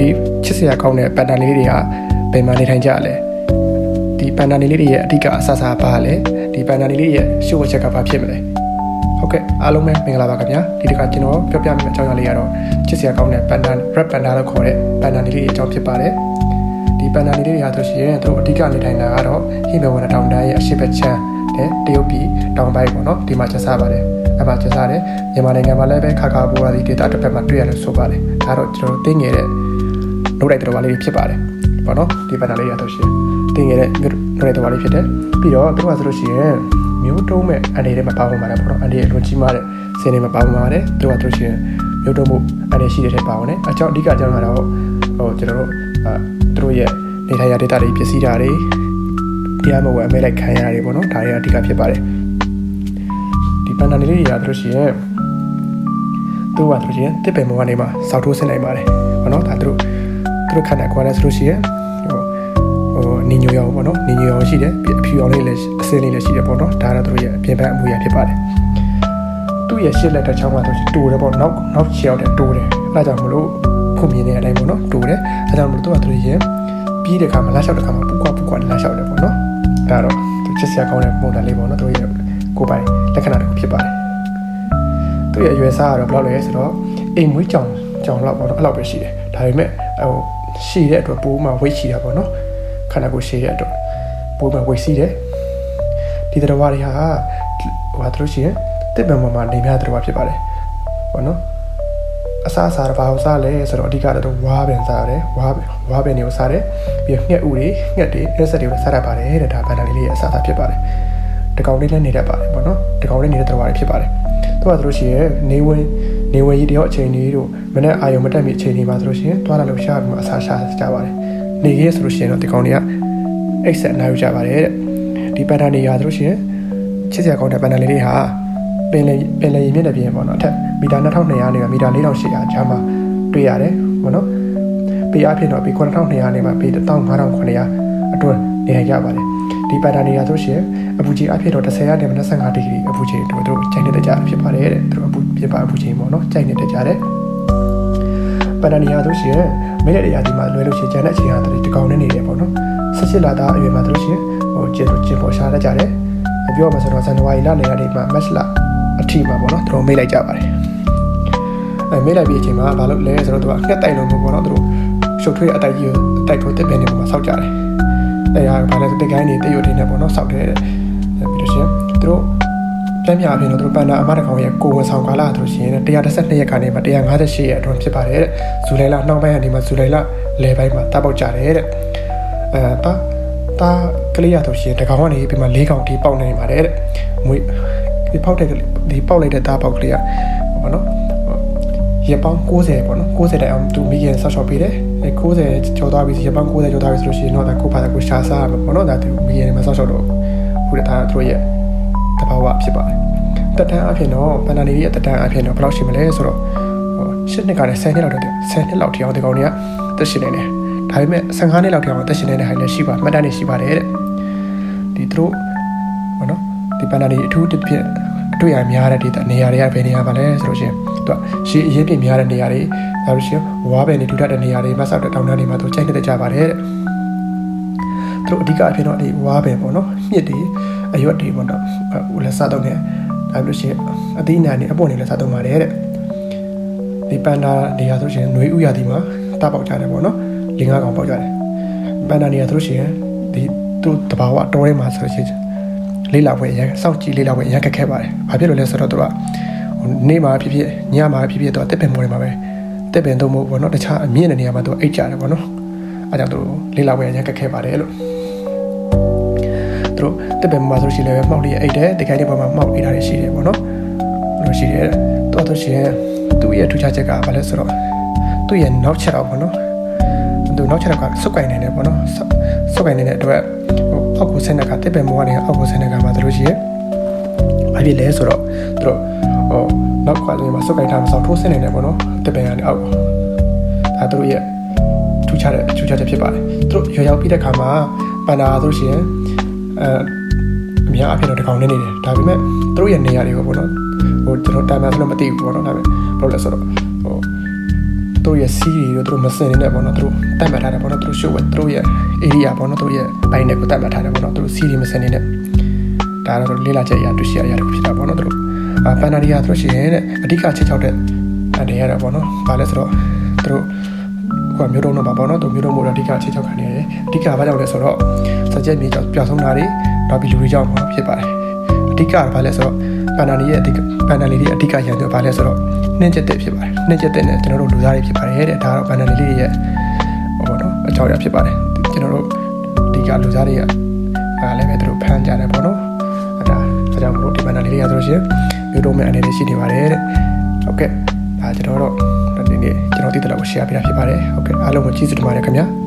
ဒီချစ်စရာကောင်းတဲ့ပန်တာလေးတွေကဘယ်မှာနေထိုင်ကြလဲဒီပန်တာလေးတွေရဲ့အဓိကအဆအစာပါလဲဒီပန်တာလေးရဲ့ရှုပ်ဝချက်ကဘာဖြစ်မလဲဟုတ်ကဲ့အားလုံးပဲမင်္ဂလာပါခင်ဗျာဒီတစ်ခါကျွန်တော်ပြောပြမယ့်အကြောင်းအရာလေးကတော့ချစ်စရာကောင်းတဲ့ပန်တာ red panda လို့ခေါ်တဲ့ပန်တာလေးတွေအကြောင်းဖြစ်ပါတယ်ဒီပန်တာလေးတွေဟာဆိုရှင်သူအဓိကနေထိုင်တာကတော့ဟိမဝနတောင်တန်းရဲ့အရှိတ်ချမ်းတဲ့တရုတ်ပြည်တောင်ပိုင်းပေါ့နော်ဒီမှာကျဆပါတယ်အဲ့မှာကျဆတယ်မြန်မာနိုင်ငံမှာလည်းပဲခါခါဘူရာဒီဒေတာတစ်ဖက်မှာတွေ့ရလို့ဆိုပါတယ်ဒါတော့ကျွန်တော်သိငယ်တဲ့ နှုတ်လိုက်တော်ပါလေးဖြစ်ပါတယ်ပေါ့နော်ဒီပန်တာလေးရတော့ရှင်သိငယ်တဲ့နှုတ်လိုက်တော်ပါလေးဖြစ်တယ်ပြီးတော့သူကဆိုလို့ရှိရင်မျိုးတုံးမဲ့အနေနဲ့မပါဝင်ပါတယ်ပေါ့နော်အနေနဲ့လွန်ကြီးမားတဲ့စင်းတွေမပါဝင်ပါတယ်သူကဆိုလို့ရှိရင်မျိုးတုံးမှုအနေရှိတဲ့ထဲပါဝင်တယ်အကြောင်းအဓိကအကြောင်းကတော့ဟိုကျွန်တော်တို့အဲသူတို့ရဲ့နေထိုင်ရာဒေတာတွေပစ္စည်းဓာတ်တွေတရားမဝင်အမဲလိုက်ခံရတာတွေပေါ့နော်ဒါတွေအဓိကဖြစ်ပါတယ်ဒီပန်တာလေးတွေရဆိုလို့ရှိရင်သူကဆိုရင်တစ်ပင်မောကနေမှာစောက်ထိုးဆင်းနိုင်ပါတယ်ပေါ့နော်ဒါသူတို့သူ တို့ခန္ဓာကိုယ်နဲ့ဆိုလို့ရှိရင်ဟိုဟိုနီညိုရောင်ပေါ့နော်နီညိုရောင်ရှိတယ်အဖြူရောင်လေးလည်းအစင်းလေးလည်းရှိတယ်ပေါ့နော်ဒါကတော့သူတို့ရဲ့အပြင်ဘက်အမူအရာဖြစ်ပါတယ်သူ့ရဲ့ရှစ်လက်တစ်ချောင်းမှာဆိုတူတယ်ပေါ့နောက်နောက်ချောက်တယ်တူတယ်အဲဒါကြောင့်မလို့ခုမြင်နေတဲ့အတိုင်းပေါ့နော်တူတယ်အဲဒါကြောင့်မလို့သူကသူတို့ရဲ့ပြီးတဲ့ခါမှာလက်လျှောက်တဲ့ခါမှာပူကွာပူကွာလက်လျှောက်တယ်ပေါ့နော်ဒါတော့သူချစ်စရာကောင်းတဲ့ပုံစံလေးပေါ့နော်သူရဲ့ကိုယ်ပိုင်လက္ခဏာတစ်ခုဖြစ်ပါတယ်သူ့ရဲ့အရွယ်စားကတော့ဘယ်လောက်လဲဆိုတော့အိမ်မွေးကြောင်ကြောင်လောက်ပေါ့နော်အဲ့လောက်ပဲရှိတယ်ဒါပေမဲ့ဟို ရှိတဲ့အတွက်ပိုးမှ weight ရှိတာပေါ့နော်ခန္ဓာကိုယ်ရှိတဲ့အတွက်ပိုးမှ weight ရှိတယ်ဒီတရဝါတွေဟာဟိုဟာတို့ရှိရင်တစ်ပံမှာနေများတရဝါဖြစ်ပါတယ်ပေါ့နော်အစားအစာဘာကိုစားလဲဆိုတော့အဓိကတော့ဝါးပင်စားတယ်ဝါးဝါးပင်တွေကိုစားတယ်ပြီးတော့ငှက်ဥတွေငှက်တွေအက်ဆက်တွေကိုစားတတ်ပါတယ်တဲ့ဒါဗန်တာလေးလေးရဲ့အစားအစာဖြစ်ပါတယ်တကောင်လေးလည်းနေတတ်ပါတယ်ပေါ့နော်တကောင်လေးနေတဲ့တော်ပါတယ်ဖြစ်ပါတယ်သူကဆိုလို့ရှိရင်နေဝင် နေဝင်ကြီးတယောက်အချိန်ကြီးတို့မနေ့အာယုံမတက်မီအချိန်ကြီးမှာဆိုလို့ရှိရင်တွားလာလို့ရှာပြီးမှအစားရှာကြပါတယ်နေကြီးဆိုလို့ရှိရင်တော့ဒီကောင်တွေကအိတ်ဆက်နားယူကြပါတယ်တဲ့ဒီပန်တာနေရာဆိုလို့ရှိရင်ချစ်စရာကောင်းတဲ့ပန်တာလေးတွေဟာပင်လေပင်လေရင်မြင့်တဲ့ပြင်ပေါ့နော်အထက်မီတာ2200နေကမီတာ4800ကြားမှာတွေ့ရတယ်ပေါ့နော်ပေအဖြစ်တော့ပေ9200နေမှာပေ15900အတွင်းနေရကြပါတယ်ဒီပက်တာနေရာဆိုရှင်အပူချိန်အဖြစ်တော့10ရာနေ25ဒီဂရီအပူချိန်တို့တို့ချိန်နေတဲ့ကြဖြစ်ပါတယ်တဲ့တို့အပူ ပြပါအပူချိန်ပေါ့နော်ချိန်နေတဲ့ကြတဲ့ပက်တာနေရာဆိုရှင်မိနစ်တရာဒီမှာလွယ်လို့ရှိရင်ကျန်တဲ့အချိန်ဟာဒီကောင်နေနေတယ်ပေါ့နော်18လသားအရွယ်မှာဆိုလို့ရှိရင်ဟိုကျေကျေပေါ်ရှားတတ်ကြတယ်ပြောရမှာဆိုတော့ဇန်နဝါရီလနေရာဒီမှာမတ်လအထိမှာပေါ့နော်တို့မေးလိုက်ကြပါတယ်အဲမေးလိုက်ပြီးအချိန်မှာဘာလို့လဲဆိုတော့သူကငှက်တိုက်လို့ပေါ့နော်တို့ရှုပ်ထွေးအတိုက်ကြီးအတိုက်ထိုးတက်ပင်နေမှာစောက်ကြတယ်အဲဟာဘာလဲဆိုတက်ကိုင်းနေတရွတ်နေနေပေါ့နော်စောက်တယ်တဲ့ပြီးတော့ရှင်တို့ ပြန်ပြအပြင်တော့တို့ပန်တာအမတကောင်ရဲ့ကိုဝန်ဆောင်ကာလဆိုရှင်112ရက်ကနေမှ158ရက်အတွင်းဖြစ်ပါတယ်တဲ့ဇူလိုင်လနှောင်းပိုင်းကနေမှဇူလိုင်လလယ်ပိုင်းမှာတပ်ပေါက်ကြတယ်တဲ့အဲတာတာကလေးရဆိုရှင်တကောင်ကနေပြီးမှ၄ကောင်ထိပေါက်နေပါတယ်တဲ့မွေဒီပေါက်တဲ့ဒီပေါက်လိုက်တဲ့တာပေါက်ကလေးကပေါ့နော်ရပောင်း60ပေါ့နော်60တိုင်အောင်သူမိခင်ဆော့ရှော့ပေးတယ်အဲ60ကျော်သွားပြီရပောင်း60ကျော်သွားပြီဆိုလို့ရှိရင်တော့ဒါကိုဖာတာကိုရှားစားမှာပေါ့နော်ဒါသူမိခင်မှာဆော့ရှော့တော့ခုတည်းဒါသူတို့ရဲ့ တဘာဝဖြစ်ပါတယ်တက်တန်းအဖြစ်တော့ပန်နာနေရဲ့တက်တန်းအဖြစ်တော့ဘယ်လောက်ရှိမလဲဆိုတော့ဟို10နှစ်ကနေ10နှစ်လောက်တော့10နှစ်လောက်ထိအောင်ဒီကောင်တွေကတက်ရှင်နေတယ်ဒါပေမဲ့15နှစ်လောက်ထိအောင်တက်ရှင်နေတဲ့ဟာလည်းရှိပါမှတ်တမ်းတွေရှိပါတယ်တဲ့ဒီသူတို့ဘောနော်ဒီပန်နာနေအထူးတစ်ဖြစ်အတွေ့အများတဲ့ဒီနေရာတွေကဘယ်နေရာပါလဲဆိုလို့ရှိရင်သူကရှေးအရေးပြများတဲ့နေရာတွေဒါလို့ရှိရင်ဝါးပင်တွေထူထပ်တဲ့နေရာတွေမဆောက်တဲ့တောင်တန်းတွေမှာသူချိန်နေကြပါတယ်တဲ့ သူတို့အဓိကအဖြစ်တော့ဒီဝါးပင်ပေါ့နော်မြစ်တွေအရွက်တွေပေါ့နော်ဟိုလက်စားတော့နေဒါလို့ရှိရင်အသီးနှံတွေအပေါ်နေလက်စားတော့ပါတယ်တဲ့ဒီပန်ဒါနေရာဆိုရှင်ຫນွေဥရာသီမှာတပေါက်ကြတယ်ပေါ့နော်လင်းကားကောင်ပေါက်ကြတယ်ပန်ဒါနေရာဆိုရှင်ဒီသူတဘာဝတော်ထဲမှာဆိုရှင်လေးလာပွဲရစောင့်ကြည့်လေးလာပွဲရခက်ခဲပါတယ်ဘာဖြစ်လို့လဲဆိုတော့သူကနေ့မှာဖြစ်ဖြစ်ညမှာဖြစ်ဖြစ်တော့တက်ပင်မော်တွေမှာပဲတက်ပင်တော့မို့ဘောနော်တခြားအမြင့်တဲ့နေရာမှာသူအိတ်ကြတယ်ဘောနော်အဲကြောင့်သူလေးလာပွဲရခက်ခဲပါတယ်လို့ သူတို့တက်ပင်မှာဆိုရှင်လည်းမှောက်လေးအိတ်တယ်တကယ်တည်းပေါ်မှာမှောက်နေတာတွေရှိတယ်ဘောနော်လို့ရှိတယ်တော့သူရှင်သူ့ရဲ့ထူးခြားချက်ကဘာလဲဆိုတော့သူ့ရဲ့နောက်ချက်တော့ဘောနော်သူနောက်ချက်တော့ကစုပ်ကင်နေတယ်ဘောနော်စုပ်ကင်နေတဲ့အတွက်အောက်ကိုဆင်းတဲ့ကတက်ပင်မော်ကနေအောက်ကိုဆင်းတဲ့ကမှာသူတို့ရှိရဲ့ဘာဖြစ်လဲဆိုတော့သူတို့ဟိုနောက်ခွာလေးမှာစုပ်ကိုင်ထားမဆောင်ထိုးဆင်းနေတယ်ပေါ့နော်တပင်ကနေအောက်ဒါသူတို့ရဲ့ထူးခြားတဲ့ထူးခြားချက်ဖြစ်ပါတယ်သူတို့ရွာရောက်ပြီးတဲ့ခါမှာပန်နာဆိုရှင် အဲအများအပြားတော့တကောင်နေနေတယ်ဒါပေမဲ့သူတို့ရဲ့နေရာတွေကိုပေါ့နော်ဟိုကျွန်တော်တာမန်ဆိုတော့မသိဘူးပေါ့နော်ဒါပေမဲ့ဘာလို့လဲဆိုတော့ဟိုတို့ရဲ့စီးတွေတို့တို့မစင်နေနဲ့ပေါ့နော်တို့တတ်မှတ်ထားတယ်ပေါ့နော်တို့ရှို့ဝဲတို့ရဲ့ area ပေါ့နော်တို့ရဲ့ဘိုင်းနဲ့ကိုတတ်မှတ်ထားတယ်ပေါ့နော်တို့စီးတွေမစင်နေနဲ့ဒါတော့လေးလာချက်အရာတွေ့ရှိရတာဖြစ်တာပေါ့နော်တို့အာပန်နာရီယာတို့ရှိရင်တဲ့အဓိကချက်ချောက်တဲ့အနေရတာပေါ့နော်ဘာလဲဆိုတော့တို့ ကမျိုးတုံးတော့ပါပေါ့နော်တို့မျိုးတုံးမို့အဓိကချက်ချောက်ခံနေတယ်အဓိကဘာကြောင့်လဲဆိုတော့စကြက်မြေကြောင့်ပြောင်းဆုံးတာတွေနောက်ပြီးလူတွေကြောင့်ပေါ့ဖြစ်ပါတယ်အဓိကဘာလဲဆိုတော့ပန်နာနီရဲ့အဓိကပန်နာလီရဲ့အဓိကရန်သူဘာလဲဆိုတော့နှင်းချက်တဲ့ဖြစ်ပါတယ်နှင်းချက်တဲ့နဲ့ကျွန်တော်တို့လူသားတွေဖြစ်ပါတယ်တဲ့ဒါတော့ပန်နာလီလေးရဲ့ဟောပေါ့နော်အကြောင်းအရာဖြစ်ပါတယ်ကျွန်တော်တို့ဒီကလူသားတွေကအားလည်းပဲသူတို့ဖမ်းကြတယ်ပေါ့နော်အဲဒါအဲကြောင့်မလို့ဒီပန်နာလီလေးရဆိုလို့ရှိရင်မျိုးတုံးမဲ့အနေနဲ့ရှိနေပါတယ်တဲ့ဟုတ်ကဲ့ဒါကျွန်တော်တို့ ဒီနေ့ကျွန်တော်တည်တယ်လို့ share ပေးတာဖြစ်ပါတယ်ဟုတ်ကဲ့အားလုံးကိုကျေးဇူးတင်ပါတယ်ခင်ဗျာ